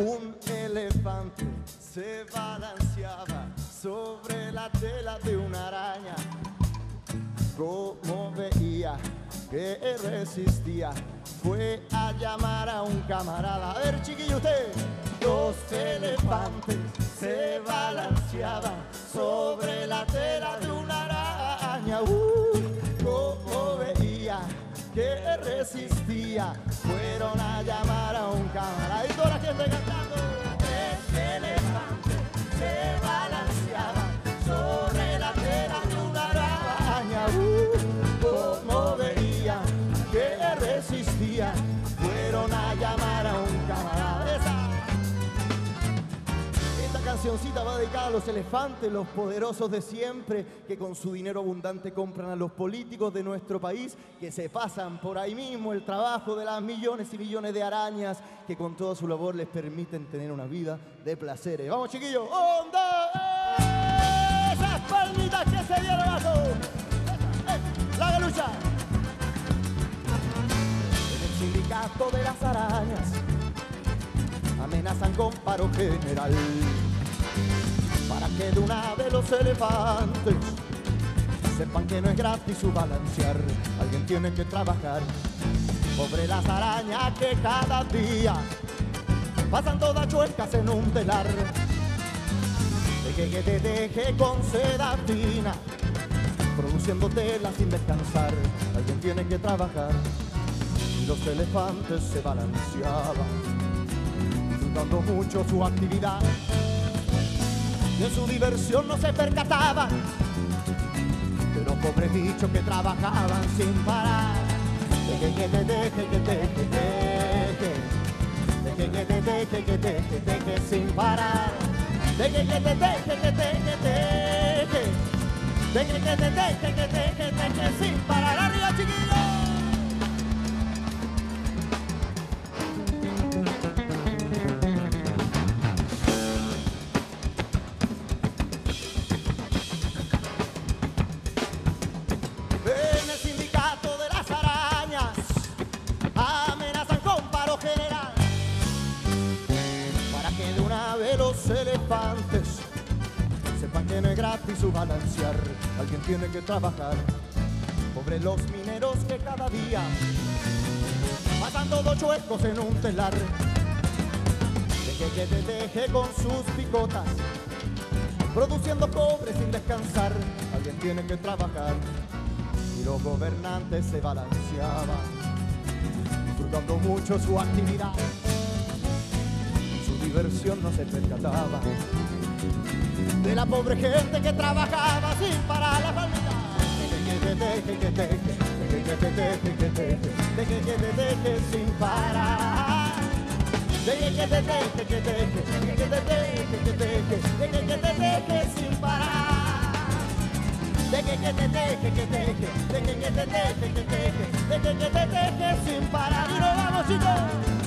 Un elefante se balanceaba sobre la tela de una araña. Como veía que resistía, fue a llamar a un camarada. A ver, chiquillo, usted. Dos elefantes se que resistía, fueron a llamar a un camarada. Y toda la gente cantando. Cancioncita va dedicada a los elefantes, los poderosos de siempre, que con su dinero abundante compran a los políticos de nuestro país, que se pasan por ahí mismo el trabajo de las millones y millones de arañas, que con toda su labor les permiten tener una vida de placeres. Vamos, chiquillos. ¡Onda! Esas palmitas que se dieron a todos. ¡La galucha! En el sindicato de las arañas amenazan con paro general los elefantes sepan que no es gratis su balancear, alguien tiene que trabajar sobre las arañas que cada día pasan todas chuecas en un telar. Deje que te deje con seda fina, produciendo tela sin descansar, alguien tiene que trabajar y los elefantes se balanceaban disfrutando mucho su actividad. De su diversión no se percataban, pero pobres bichos que trabajaban sin parar. Deje que te deje, que te deje, deje. Deje que te deje, que te deje, deje sin parar. Deje que te deje, que te deje, deje. Deje que te deje, que te gratis su balancear. Alguien tiene que trabajar sobre los mineros que cada día pasan todos chuecos en un telar. Deje que te deje con sus picotas produciendo cobre sin descansar. Alguien tiene que trabajar y los gobernantes se balanceaban, disfrutando mucho su actividad. Diversión no se percataba de la pobre gente que trabajaba sin parar la palmita. Deje que te deje, que te deje, deje que te deje, que te deje, deje que te deje sin parar. Deje que te deje, que te deje, deje que te deje, que te deje, deje que te deje sin parar. Deje que te deje, que te deje, deje que te deje, que te deje, deje que te deje sin parar. Y nos vamos chicos.